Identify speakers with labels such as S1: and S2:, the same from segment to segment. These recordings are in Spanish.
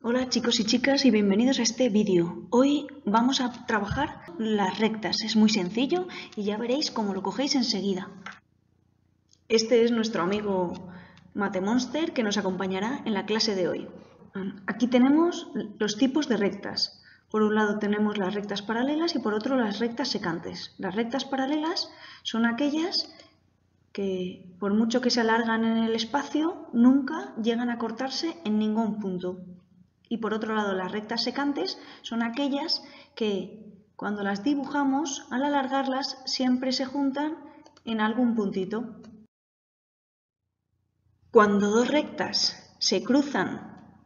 S1: Hola chicos y chicas y bienvenidos a este vídeo. Hoy vamos a trabajar las rectas. Es muy sencillo y ya veréis cómo lo cogéis enseguida. Este es nuestro amigo Matemonster que nos acompañará en la clase de hoy. Aquí tenemos los tipos de rectas. Por un lado tenemos las rectas paralelas y por otro las rectas secantes. Las rectas paralelas son aquellas que por mucho que se alargan en el espacio, nunca llegan a cortarse en ningún punto. Y por otro lado, las rectas secantes son aquellas que cuando las dibujamos, al alargarlas, siempre se juntan en algún puntito. Cuando dos rectas se cruzan,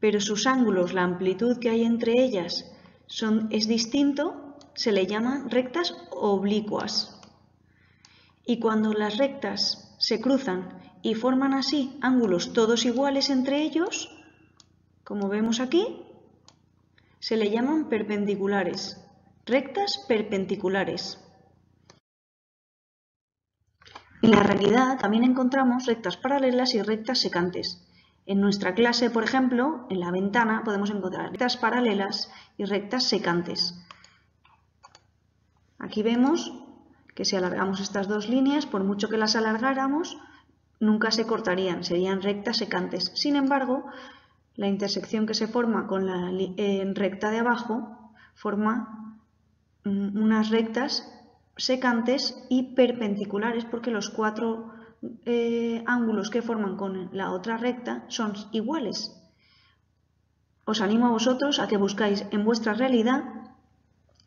S1: pero sus ángulos, la amplitud que hay entre ellas son, es distinto, se le llaman rectas oblicuas. Y cuando las rectas se cruzan y forman así ángulos todos iguales entre ellos, como vemos aquí, se le llaman perpendiculares, rectas perpendiculares. En la realidad también encontramos rectas paralelas y rectas secantes. En nuestra clase, por ejemplo, en la ventana podemos encontrar rectas paralelas y rectas secantes. Aquí vemos que si alargamos estas dos líneas, por mucho que las alargáramos, nunca se cortarían, serían rectas secantes. Sin embargo, la intersección que se forma con la recta de abajo forma unas rectas secantes y perpendiculares porque los cuatro eh, ángulos que forman con la otra recta son iguales. Os animo a vosotros a que buscáis en vuestra realidad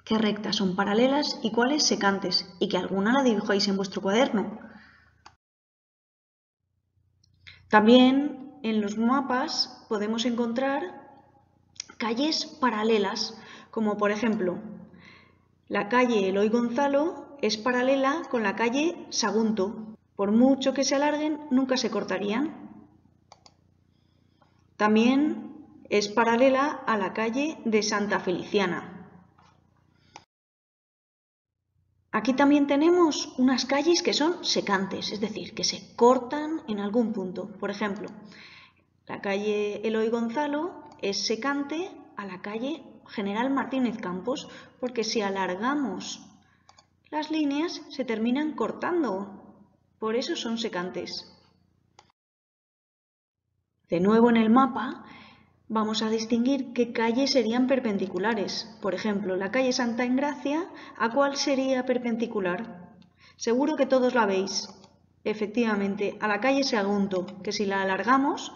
S1: qué rectas son paralelas y cuáles secantes y que alguna la dibujéis en vuestro cuaderno. También en los mapas podemos encontrar calles paralelas, como por ejemplo, la calle Eloy Gonzalo es paralela con la calle Sagunto. Por mucho que se alarguen, nunca se cortarían. También es paralela a la calle de Santa Feliciana. Aquí también tenemos unas calles que son secantes, es decir, que se cortan en algún punto. Por ejemplo, la calle Eloy Gonzalo es secante a la calle General Martínez Campos porque si alargamos las líneas se terminan cortando. Por eso son secantes. De nuevo en el mapa vamos a distinguir qué calles serían perpendiculares. Por ejemplo, la calle Santa Engracia, ¿a cuál sería perpendicular? Seguro que todos la veis. Efectivamente, a la calle Sagunto, que si la alargamos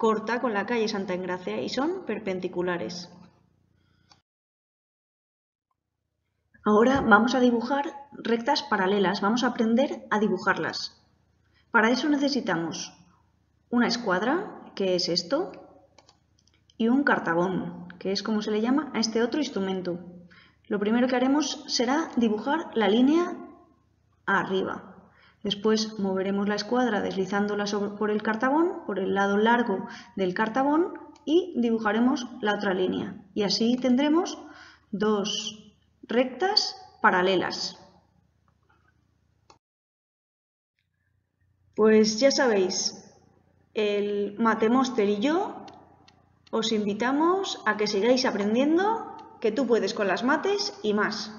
S1: corta con la calle Santa Engracia y son perpendiculares. Ahora vamos a dibujar rectas paralelas, vamos a aprender a dibujarlas. Para eso necesitamos una escuadra, que es esto, y un cartabón, que es como se le llama a este otro instrumento. Lo primero que haremos será dibujar la línea arriba. Después moveremos la escuadra deslizándola por el cartabón, por el lado largo del cartabón y dibujaremos la otra línea. Y así tendremos dos rectas paralelas. Pues ya sabéis, el Matemoster y yo os invitamos a que sigáis aprendiendo, que tú puedes con las mates y más.